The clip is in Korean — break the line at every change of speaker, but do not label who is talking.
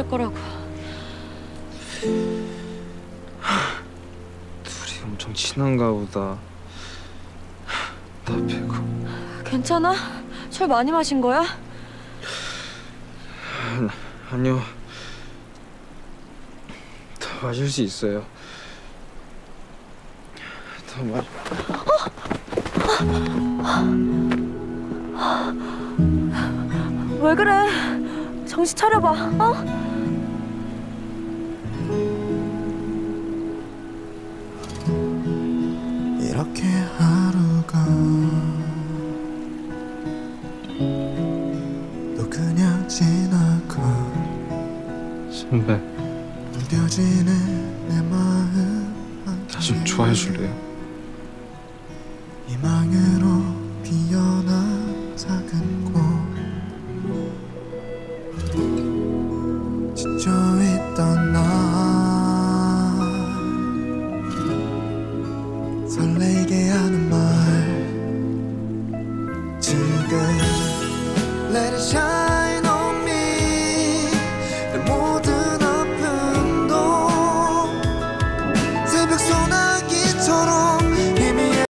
있을 거라고.
둘이 엄청 친한가 보다. 나 빼고.
괜찮아? 술 많이 마신 거야?
아니요. 더 마실 수 있어요. 더 마.
왜 그래? 정신 차려봐. 어?
이렇게 하루가 또 그냥 지나가
선배,
무뎌지는 내 마음
나 좀 좋아해 줄래요?
희망으로 피어난 작은 꽃. 지쳐 설레게 하는 말 지금 Let it shine